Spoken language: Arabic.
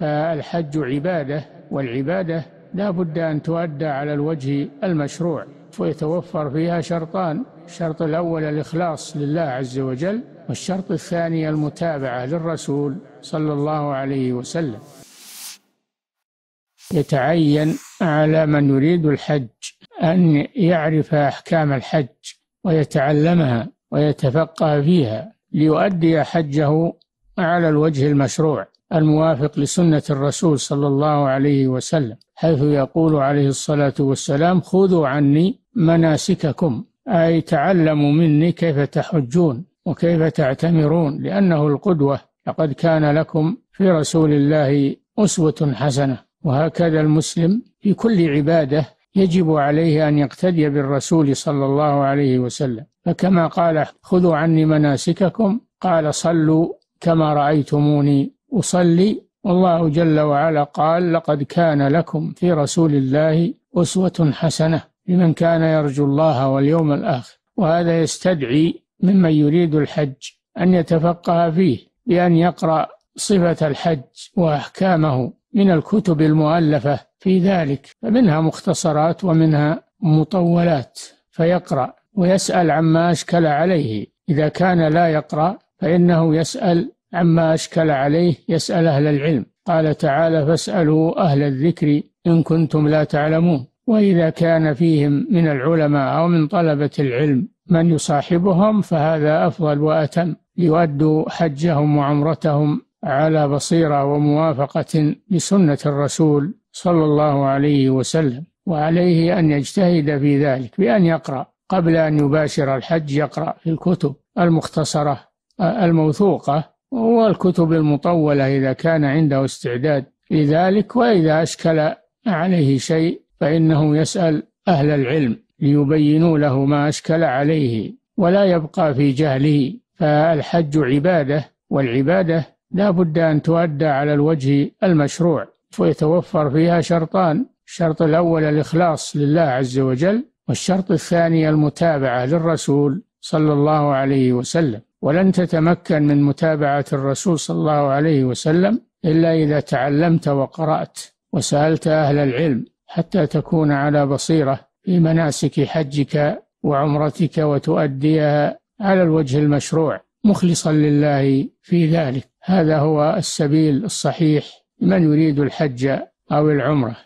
فالحج عبادة والعبادة لا بد أن تؤدى على الوجه المشروع ويتوفر فيها شرطان الشرط الأول الإخلاص لله عز وجل والشرط الثاني المتابعة للرسول صلى الله عليه وسلم. يتعين على من يريد الحج أن يعرف أحكام الحج ويتعلمها ويتفقه فيها ليؤدي حجه على الوجه المشروع. الموافق لسنة الرسول صلى الله عليه وسلم حيث يقول عليه الصلاة والسلام خذوا عني مناسككم أي تعلموا مني كيف تحجون وكيف تعتمرون لأنه القدوة لقد كان لكم في رسول الله أسوة حسنة. وهكذا المسلم في كل عبادة يجب عليه أن يقتدي بالرسول صلى الله عليه وسلم. فكما قال خذوا عني مناسككم قال صلوا كما رأيتموني أصلي. والله جل وعلا قال لقد كان لكم في رسول الله أسوة حسنة لمن كان يرجو الله واليوم الآخر. وهذا يستدعي ممن يريد الحج أن يتفقه فيه بأن يقرأ صفة الحج وأحكامه من الكتب المؤلفة في ذلك فمنها مختصرات ومنها مطولات فيقرأ ويسأل عما أشكل عليه. إذا كان لا يقرأ فإنه يسأل عما أشكل عليه يسأل أهل العلم. قال تعالى فاسألوا أهل الذكر إن كنتم لا تعلمون. وإذا كان فيهم من العلماء أو من طلبة العلم من يصاحبهم فهذا أفضل وأتم. ليؤدوا حجهم وعمرتهم على بصيرة وموافقة لسنة الرسول صلى الله عليه وسلم. وعليه أن يجتهد في ذلك بأن يقرأ. قبل أن يباشر الحج يقرأ في الكتب المختصرة الموثوقة والكتب المطولة إذا كان عنده استعداد لذلك وإذا أشكل عليه شيء فإنه يسأل أهل العلم ليبينوا له ما أشكل عليه ولا يبقى في جهله. فالحج عبادة والعبادة لا بد أن تؤدى على الوجه المشروع. ويتوفر فيها شرطان الشرط الأول الإخلاص لله عز وجل والشرط الثاني المتابعة للرسول. صلى الله عليه وسلم. ولن تتمكن من متابعة الرسول صلى الله عليه وسلم إلا إذا تعلمت وقرأت وسألت أهل العلم حتى تكون على بصيرة في مناسك حجك وعمرتك وتؤديها على الوجه المشروع مخلصا لله في ذلك. هذا هو السبيل الصحيح من يريد الحج أو العمرة.